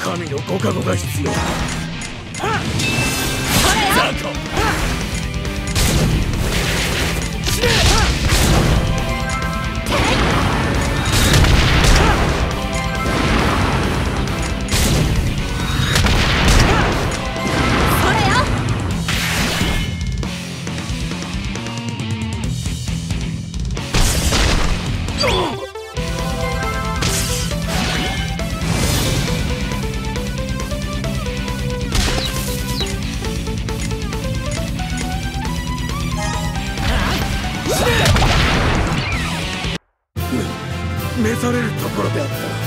神のご加護が必要召されるところであった。